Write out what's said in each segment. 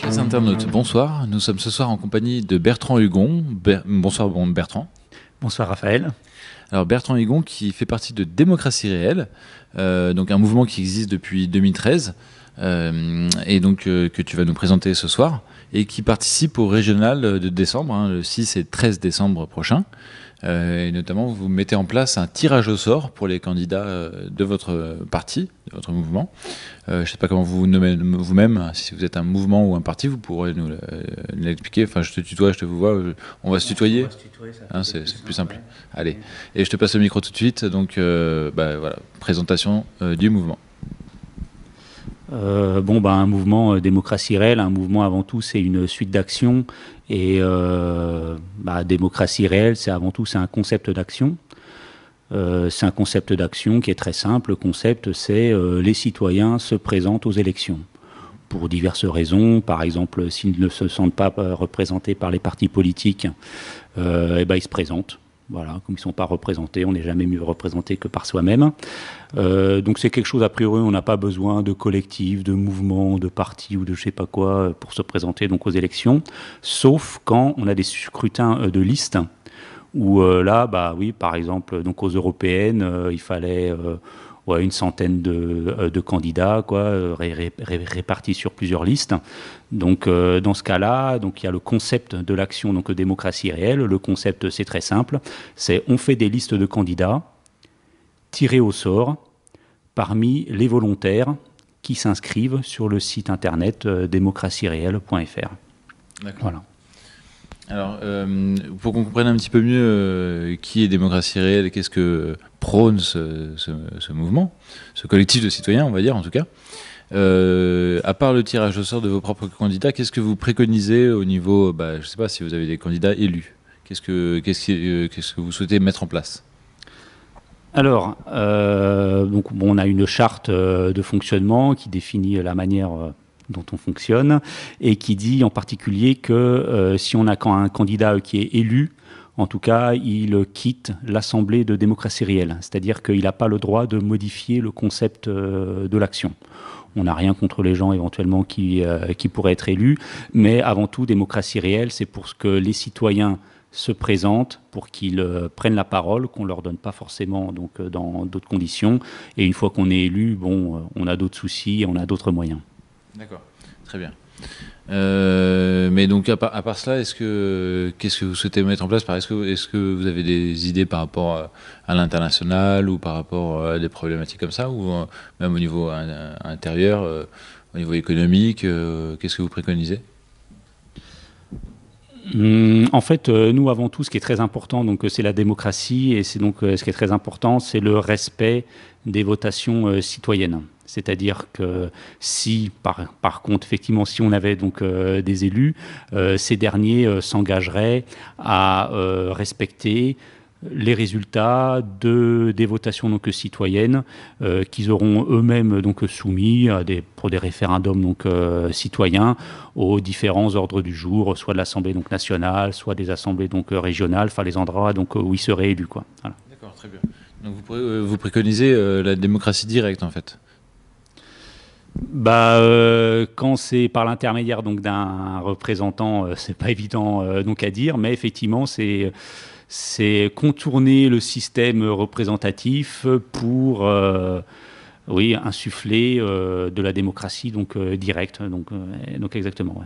Chers internautes, bonsoir. Nous sommes ce soir en compagnie de Bertrand Hugon. Ber- Bonsoir bon, Bertrand. Bonsoir Raphaël. Alors Bertrand Hugon qui fait partie de Démocratie Réelle, euh, donc un mouvement qui existe depuis 2013 euh, et donc euh, que tu vas nous présenter ce soir et qui participe au régional de décembre, hein, le 6 et 13 décembre prochain. Euh, et notamment, vous mettez en place un tirage au sort pour les candidats euh, de votre parti, de votre mouvement. Euh, je ne sais pas comment vous vous nommez vous-même, si vous êtes un mouvement ou un parti, vous pourrez nous euh, l'expliquer. Enfin, je te tutoie, je te vous vois, on va se tutoyer. Hein, c'est c'est plus simple. Allez, et je te passe le micro tout de suite. Donc, euh, bah, voilà, présentation euh, du mouvement. Euh, bon, bah, un mouvement euh, démocratie réelle, un mouvement avant tout, c'est une suite d'actions. Et euh, bah, démocratie réelle, c'est avant tout, c'est un concept d'action. Euh, c'est un concept d'action qui est très simple. Le concept, c'est euh, les citoyens se présentent aux élections. Pour diverses raisons, par exemple, s'ils ne se sentent pas représentés par les partis politiques, eh ben, ils se présentent. Voilà, comme ils ne sont pas représentés, on n'est jamais mieux représenté que par soi-même. Euh, donc c'est quelque chose, a priori, on n'a pas besoin de collectif, de mouvement, de parti ou de je sais pas quoi euh, pour se présenter donc aux élections, sauf quand on a des scrutins euh, de liste où là, bah oui, par exemple, donc aux européennes, il fallait ouais, une centaine de, euh, de candidats, quoi, euh, ré- ré- ré- répartis sur plusieurs listes. Donc euh, dans ce cas-là, donc il y a le concept de l'action donc démocratie réelle. Le concept c'est très simple, c'est on fait des listes de candidats tirés au sort parmi les volontaires qui s'inscrivent sur le site internet euh, démocratieréelle.fr. Voilà. Alors, euh, pour qu'on comprenne un petit peu mieux euh, qui est démocratie réelle qu'est-ce que prône ce, ce- mouvement, ce collectif de citoyens, on va dire en tout cas, euh, à part le tirage au sort de vos propres candidats, qu'est-ce que vous préconisez au niveau, bah, je ne sais pas si vous avez des candidats élus. Qu'est-ce que, euh, vous souhaitez mettre en place? Alors, euh, donc, on a une charte euh, de fonctionnement qui définit la manière euh, dont on fonctionne et qui dit en particulier que euh, si on a un candidat qui est élu, en tout cas, il quitte l'Assemblée de démocratie réelle, c'est-à-dire qu'il n'a pas le droit de modifier le concept euh, de l'action. On n'a rien contre les gens éventuellement qui, euh, qui pourraient être élus, mais avant tout, démocratie réelle, c'est pour ce que les citoyens se présentent pour qu'ils prennent la parole, qu'on leur donne pas forcément donc dans d'autres conditions. Et une fois qu'on est élu, bon, on a d'autres soucis, on a d'autres moyens. D'accord, très bien. Euh, mais donc à part, à part cela, est-ce que qu'est-ce que vous souhaitez mettre en place par- Est-ce que, est-ce que vous avez des idées par rapport à, à l'international ou par rapport à des problématiques comme ça ou euh, même au niveau in- intérieur, euh, au niveau économique euh, Qu'est-ce que vous préconisez? Hum, en fait, euh, nous, avant tout, ce qui est très important, donc, euh, c'est la démocratie, et c'est donc euh, ce qui est très important, c'est le respect des votations euh, citoyennes. C'est-à-dire que si, par, contre, effectivement, si on avait donc euh, des élus, euh, ces derniers euh, s'engageraient à respecter les résultats de, des votations donc citoyennes qu'ils auront eux-mêmes donc soumis pour des référendums citoyens aux différents ordres du jour, soit de l'Assemblée donc nationale, soit des assemblées donc régionales, enfin les endroits donc où ils seraient élus. D'accord, très bien. Donc vous, préconisez la démocratie directe en fait. Bah, euh, quand c'est par l'intermédiaire donc d'un représentant, euh, c'est pas évident euh, donc à dire, mais effectivement c'est c'est contourner le système représentatif pour oui insuffler de la démocratie donc directe donc donc exactement.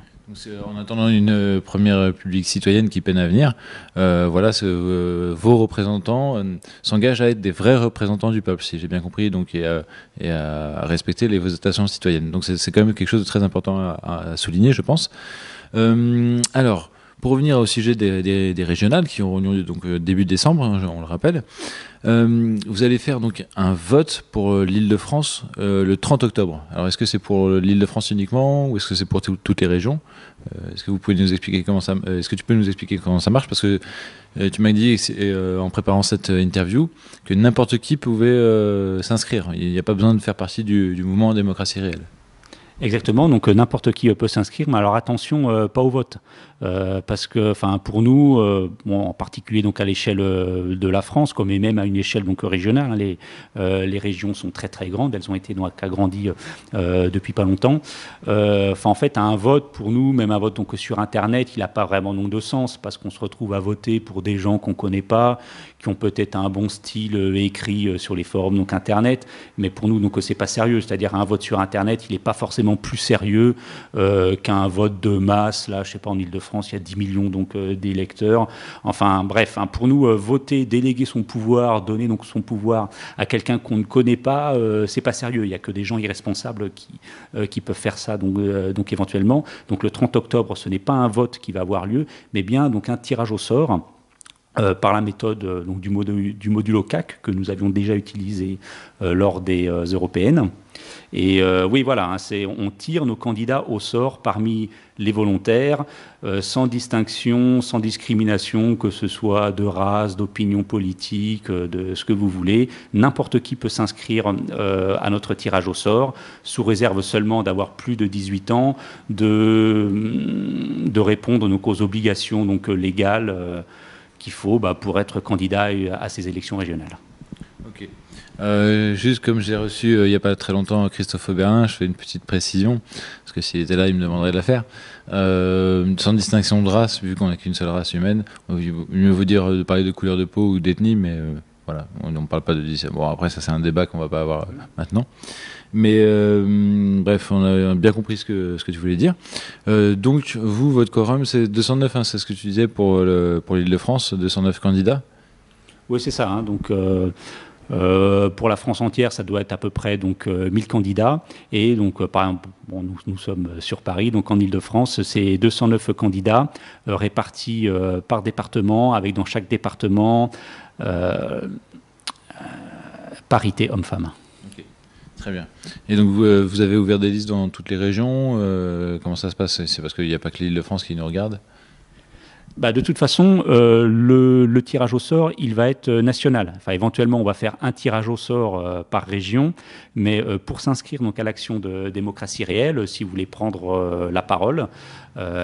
En attendant une euh, première république citoyenne qui peine à venir, euh, voilà, euh, vos représentants euh, s'engagent à être des vrais représentants du peuple, si j'ai bien compris, donc et, à- respecter les votations citoyennes. Donc c'est quand même quelque chose de très important à, à souligner, je pense. Euh, alors. Pour revenir au sujet des, régionales qui auront lieu donc euh, début décembre, hein, on le rappelle, euh, vous allez faire donc un vote pour euh, l'Île-de-France le 30 octobre. Alors est-ce que c'est pour l'Île-de-France uniquement ou est-ce que c'est pour tout- toutes les régions? Est-ce que vous pouvez nous expliquer comment Est-ce que tu peux nous expliquer comment ça marche? Parce que tu m'as dit en préparant cette interview que n'importe qui pouvait s'inscrire. Il n'y a pas besoin de faire partie du, mouvement démocratie réelle. Exactement, donc n'importe qui peut s'inscrire, mais alors attention, pas au vote. Euh, parce que, enfin, pour nous, euh, en particulier donc à l'échelle euh, de la France, comme et même à une échelle donc régionale, hein, les, les régions sont très très grandes, elles ont été donc agrandies depuis pas longtemps. En fait, un vote pour nous, même un vote donc sur Internet, il n'a pas vraiment de sens parce qu'on se retrouve à voter pour des gens qu'on connaît pas, qui ont peut-être un bon style écrit sur les forums donc Internet, mais pour nous donc c'est pas sérieux. C'est-à-dire un vote sur Internet, il n'est pas forcément plus sérieux qu'un vote de masse. Là, je sais pas en Ile-de-France France, il y a 10 millions donc euh, d'électeurs. Enfin, bref, hein, pour nous, euh, voter, déléguer son pouvoir, donner donc son pouvoir à quelqu'un qu'on ne connaît pas, euh, c'est pas sérieux. Il n'y a que des gens irresponsables qui, qui peuvent faire ça, donc, donc éventuellement. Donc le 30 octobre, ce n'est pas un vote qui va avoir lieu, mais bien donc un tirage au sort. Par la méthode donc, du, module, du modulo CAC que nous avions déjà utilisé lors des européennes. Et euh, oui, voilà, hein, on tire nos candidats au sort parmi les volontaires, euh, sans distinction, sans discrimination, que ce soit de race, d'opinion politique, euh, de ce que vous voulez. N'importe qui peut s'inscrire à notre tirage au sort, sous réserve seulement d'avoir plus de 18 ans, de, de répondre aux obligations donc, légales qu'il faut bah, pour être candidat à ces élections régionales. Ok. Euh, juste comme j'ai reçu euh, il n'y a pas très longtemps Christophe Aubert, je fais une petite précision, parce que s'il était là, il me demanderait de la faire. Euh, sans distinction de race, vu qu'on n'a qu'une seule race humaine, mieux vaut dire de parler de couleur de peau ou d'ethnie, mais voilà, on ne parle pas de Bon, après, ça c'est un débat qu'on va pas avoir maintenant. Mais bref, on a bien compris ce que, ce que tu voulais dire. donc, vous, votre quorum, c'est 209, hein, c'est ce que tu disais pour, pour l'île de France, 209 candidats? Oui, c'est ça. Hein, donc, euh, pour la France entière, ça doit être à peu près donc 1000 euh, candidats. Et donc, euh, par exemple, bon, nous, sommes sur Paris, donc en Ile-de-France, c'est 209 candidats répartis par département, avec dans chaque département parité homme-femme. Très bien. Et donc, vous, vous, avez ouvert des listes dans toutes les régions. comment ça se passe? C'est parce qu'il n'y a pas que l'Île-de-France qui nous regarde? Bah, de toute façon, euh, le, tirage au sort, il va être euh, national. Enfin, éventuellement, on va faire un tirage au sort euh, par région, mais pour s'inscrire donc à l'action de démocratie réelle, si vous voulez prendre la parole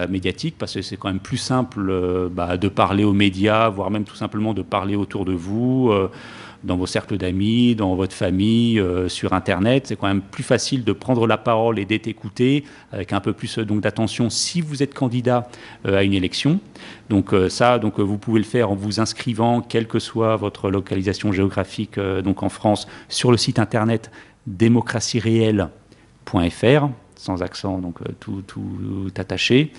médiatique, parce que c'est quand même plus simple bah, de parler aux médias, voire même tout simplement de parler autour de vous dans vos cercles d'amis, dans votre famille, euh, sur Internet. C'est quand même plus facile de prendre la parole et d'être écouté avec un peu plus euh, donc d'attention si vous êtes candidat euh, à une élection. Donc ça, donc vous pouvez le faire en vous inscrivant, quelle que soit votre localisation géographique, donc en France, sur le site internet démocratieréelle.fr sans accent, donc euh, tout, tout, attaché.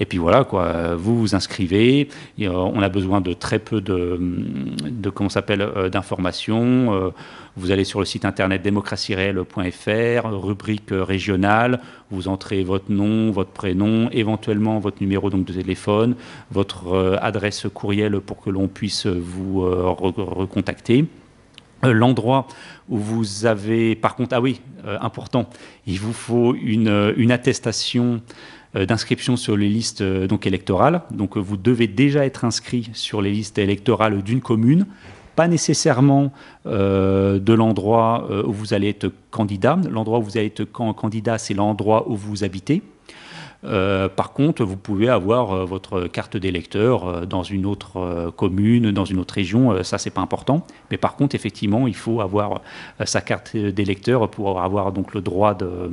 Et puis voilà, quoi, vous vous inscrivez. Euh, on a besoin de très peu de, de comment s'appelle, euh, d'informations. vous allez sur le site internet démocratieréelle.fr, rubrique régionale. Vous entrez votre nom, votre prénom, éventuellement votre numéro de téléphone, votre adresse courriel pour que l'on puisse vous recontacter. Euh, l'endroit où vous avez, par contre, ah oui, euh, important, il vous faut une, euh, attestation d'inscription sur les listes donc électorales. Donc vous devez déjà être inscrit sur les listes électorales d'une commune, pas nécessairement de l'endroit où vous allez être candidat. L'endroit où vous allez être candidat, c'est l'endroit où vous habitez. Euh, par contre, vous pouvez avoir euh, votre carte d'électeur euh, dans une autre commune, dans une autre région. ça, c'est pas important. Mais par contre, effectivement, il faut avoir sa carte d'électeur pour avoir donc le droit de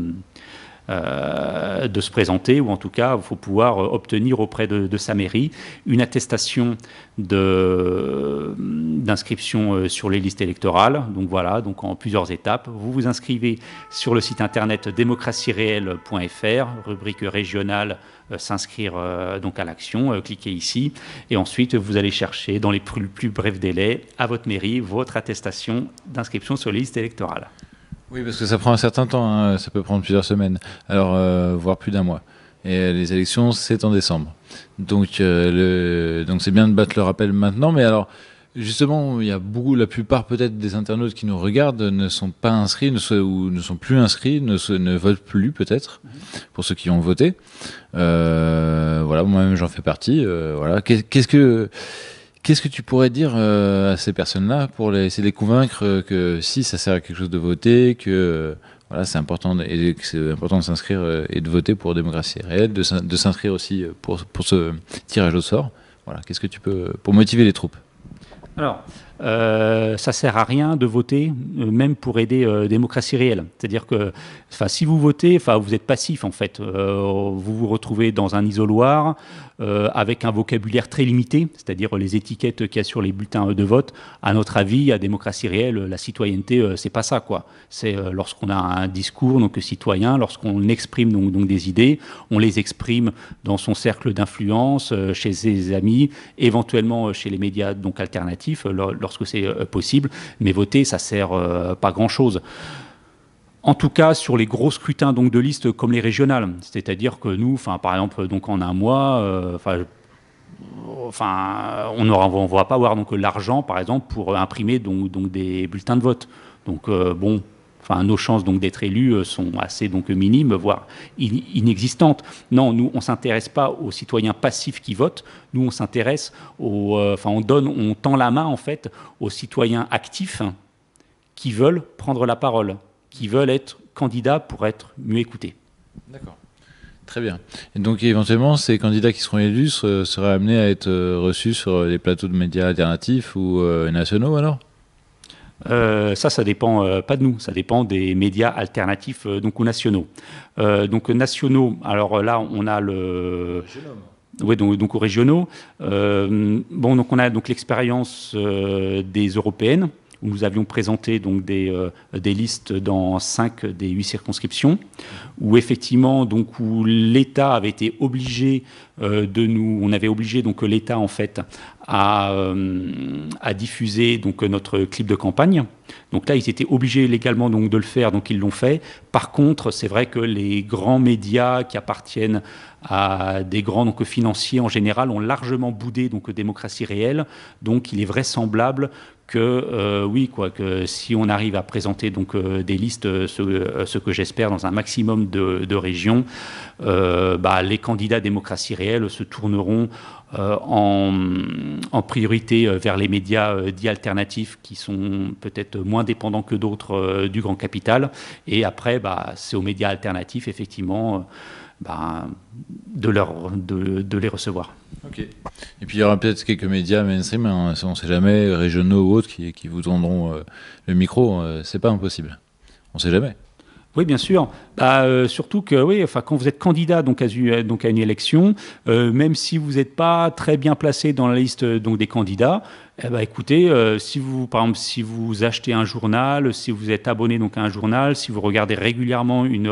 de se présenter, ou en tout cas, il faut pouvoir euh, obtenir auprès de, sa mairie une attestation d'inscription euh, sur les listes électorales. Donc voilà, donc en plusieurs étapes. Vous vous inscrivez sur le site internet démocratieréelle.fr, rubrique régionale, s'inscrire donc à l'action, cliquez ici, et ensuite vous allez chercher dans les plus, plus brefs délais à votre mairie votre attestation d'inscription sur les listes électorales. Oui, parce que ça prend un certain temps, hein. ça peut prendre plusieurs semaines, alors euh, voire plus d'un mois. Et les élections, c'est en décembre. Donc, euh, donc c'est bien de battre le rappel maintenant, mais alors justement, il y a beaucoup, la plupart peut-être des internautes qui nous regardent ne sont pas inscrits, ne ou ne sont plus inscrits, ne, ne votent plus peut-être, pour ceux qui ont voté. Euh, voilà, moi-même j'en fais partie. voilà, qu'est-ce que Qu'est-ce que tu pourrais dire euh, à ces personnes-là pour les, essayer de les convaincre que si ça sert à quelque chose de voter, que euh, voilà, c'est important c'est important de s'inscrire et de voter pour démocratie réelle, de s'inscrire aussi pour, pour ce tirage au sort. Voilà, qu'est-ce que tu peux pour motiver les troupes? Alors, euh, ça sert à rien de voter, euh, même pour aider euh, démocratie réelle. C'est-à-dire que, enfin, si vous votez, enfin, vous êtes passif en fait. Euh, vous vous retrouvez dans un isoloir avec un vocabulaire très limité, c'est-à-dire les étiquettes qu'il y a sur les bulletins de vote. À notre avis, à démocratie réelle, la citoyenneté, c'est pas ça, quoi. C'est lorsqu'on a un discours donc citoyen, lorsqu'on exprime donc, des idées, on les exprime dans son cercle d'influence, chez ses amis, éventuellement chez les médias donc alternatifs lorsque c'est euh, possible, mais voter, ça sert euh, pas grand-chose. En tout cas, sur les gros scrutins donc de listes comme les régionales, c'est-à-dire que nous, par exemple, donc en un mois, euh, on ne va pas avoir donc l'argent, par exemple, pour imprimer donc, donc des bulletins de vote. Donc bon, Enfin, nos chances donc d'être élus euh, sont assez donc minimes, voire inexistantes. Non, nous on s'intéresse pas aux citoyens passifs qui votent. Nous on s'intéresse aux, euh, on donne, on tend la main en fait aux citoyens actifs qui veulent prendre la parole, qui veulent être candidats pour être mieux écoutés. D'accord. Très bien. Et donc éventuellement, ces candidats qui seront élus seraient amenés à être euh, reçus sur les plateaux de médias alternatifs ou nationaux alors? Euh, ça, ça dépend euh, pas de nous, ça dépend des médias alternatifs euh, donc ou nationaux. donc nationaux, alors là, on a le. Oui, donc, donc aux régionaux. bon, donc on a donc l'expérience des européennes où nous avions présenté donc des, des listes dans cinq des huit circonscriptions, où effectivement donc où l'État avait été obligé de nous, on avait obligé donc l'État en fait à, euh, à, diffuser donc notre clip de campagne. Donc là, ils étaient obligés légalement donc de le faire, donc ils l'ont fait. Par contre, c'est vrai que les grands médias qui appartiennent à des grands donc, financiers en général ont largement boudé donc démocratie réelle. Donc il est vraisemblable que euh, oui, quoi, que si on arrive à présenter donc euh, des listes, ce, que j'espère dans un maximum de, régions, bah, les candidats démocratie réelle se tourneront en, en, priorité euh, vers les médias dits alternatifs qui sont peut-être moins dépendants que d'autres du grand capital. Et après, bah, c'est aux médias alternatifs, effectivement, bah, de, leur, de, les recevoir. Ok. Et puis il y aura peut-être quelques médias mainstream, hein, on ne sait jamais, régionaux ou autres, qui, vous donneront le micro. c'est pas impossible. On ne sait jamais. Oui, bien sûr. Bah, euh, surtout que oui, enfin, quand vous êtes candidat donc à, une élection, euh, même si vous n'êtes pas très bien placé dans la liste donc des candidats, eh ben, écoutez, euh, si vous, par exemple, si vous achetez un journal, si vous êtes abonné donc à un journal, si vous regardez régulièrement une,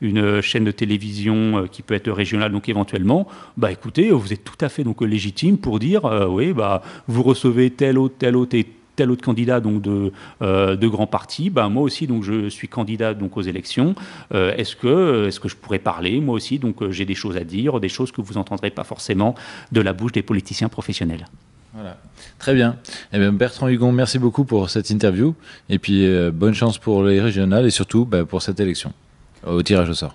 une chaîne de télévision qui peut être régionale, donc éventuellement, bah écoutez, vous êtes tout à fait donc légitime pour dire, oui, bah vous recevez tel autre, tel autre et tel autre candidat donc de, euh, de grands partis, ben, moi aussi donc je suis candidat donc aux élections. Euh, est-ce que est-ce que je pourrais parler moi aussi? Donc euh, j'ai des choses à dire, des choses que vous entendrez pas forcément de la bouche des politiciens professionnels. Voilà. Très bien. Eh bien. Bertrand Hugon, merci beaucoup pour cette interview. Et puis, bonne chance pour les régionales et surtout bah, pour cette élection, au tirage au sort.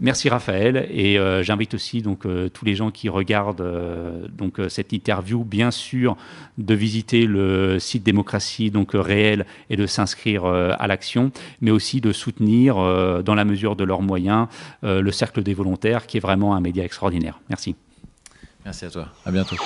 Merci Raphaël et euh, j'invite aussi donc euh, tous les gens qui regardent euh, donc cette interview bien sûr de visiter le site démocratie donc réel et de s'inscrire à l'action mais aussi de soutenir dans la mesure de leurs moyens le cercle des volontaires qui est vraiment un média extraordinaire. Merci. Merci à toi. À bientôt.